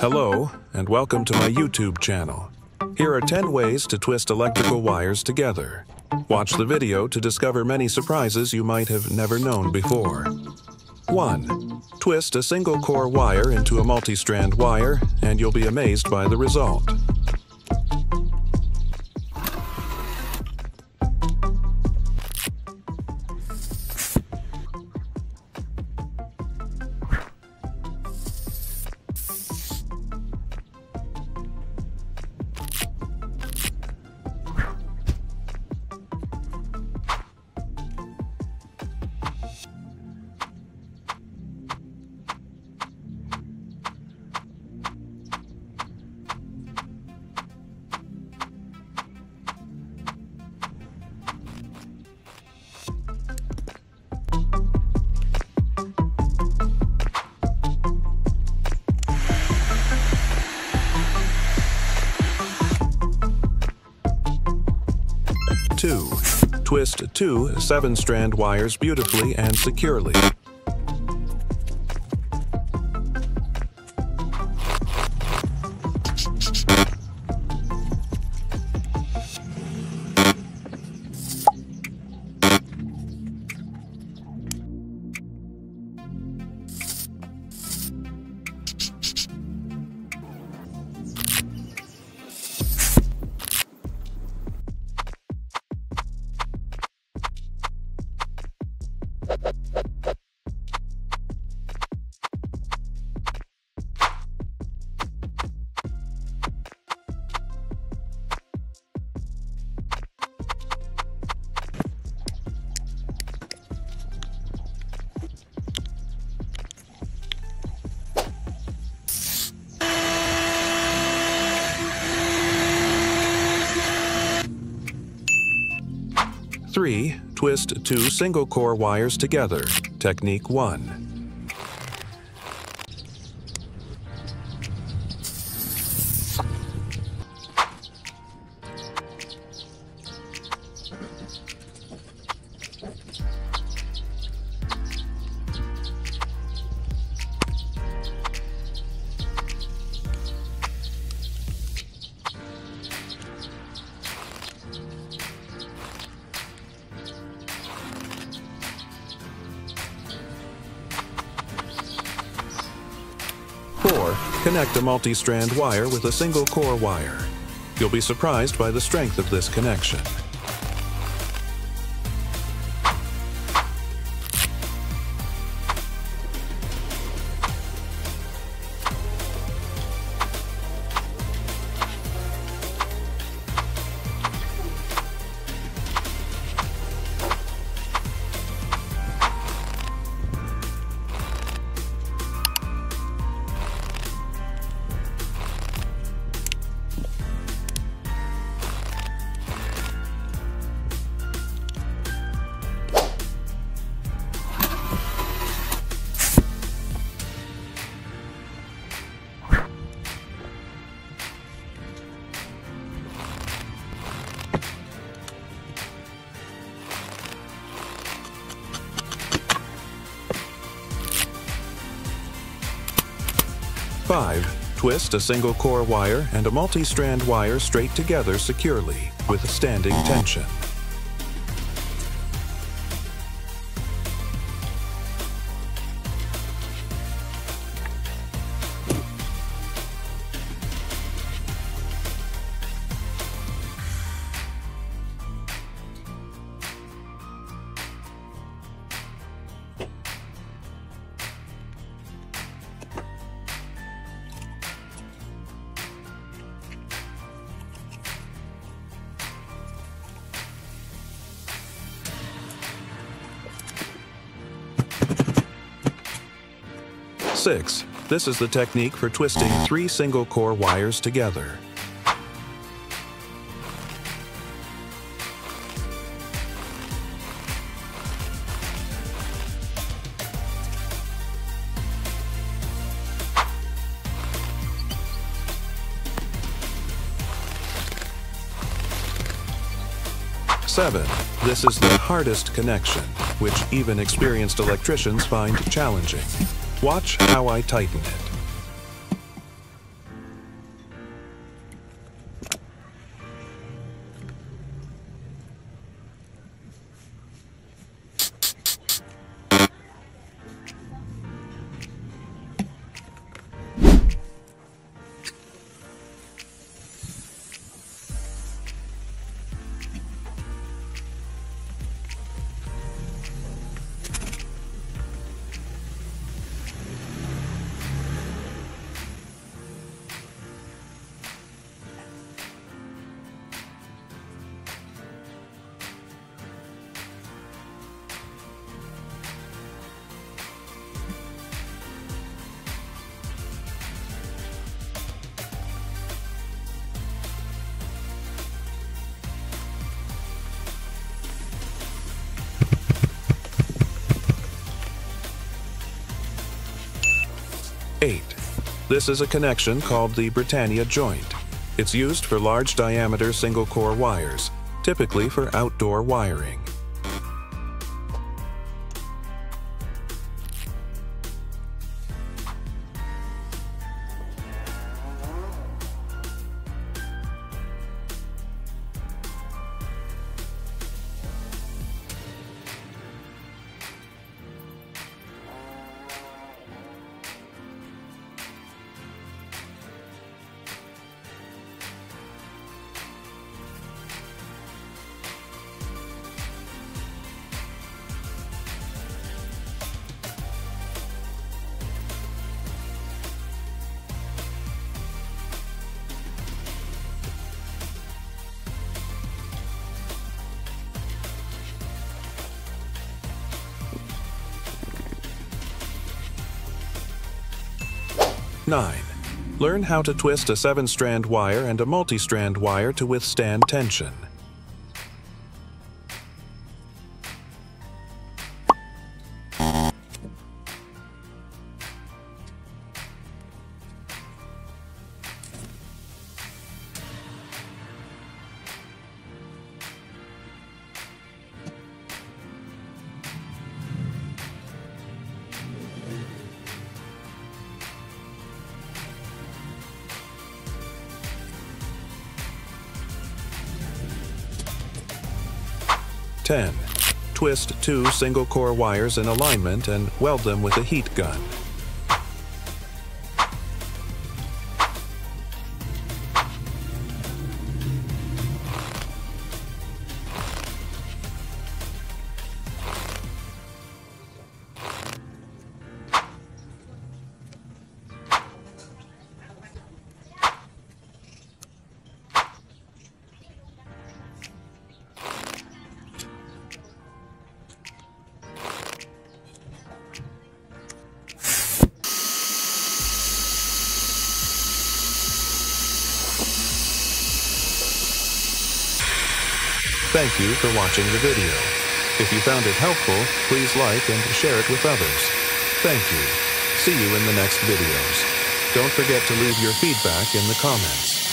Hello, and welcome to my YouTube channel. Here are 10 ways to twist electrical wires together. Watch the video to discover many surprises you might have never known before. 1. Twist a single core wire into a multi-strand wire, and you'll be amazed by the result. 2. Twist two 7-strand wires beautifully and securely. 3. Twist two single-core wires together. Technique 1. 4. Connect a multi-strand wire with a single core wire. You'll be surprised by the strength of this connection. 5. Twist a single core wire and a multi-strand wire straight together securely with standing tension. 6. This is the technique for twisting three single core wires together. Seven. This is the hardest connection, which even experienced electricians find challenging. Watch how I tighten it. 8. This is a connection called the Britannia joint. It's used for large diameter single core wires, typically for outdoor wiring. Nine. Learn how to twist a 7-strand wire and a multi-strand wire to withstand tension. Ten. Twist two single-core wires in alignment and weld them with a heat gun. Thank you for watching the video. If you found it helpful, please like and share it with others. Thank you. See you in the next videos. Don't forget to leave your feedback in the comments.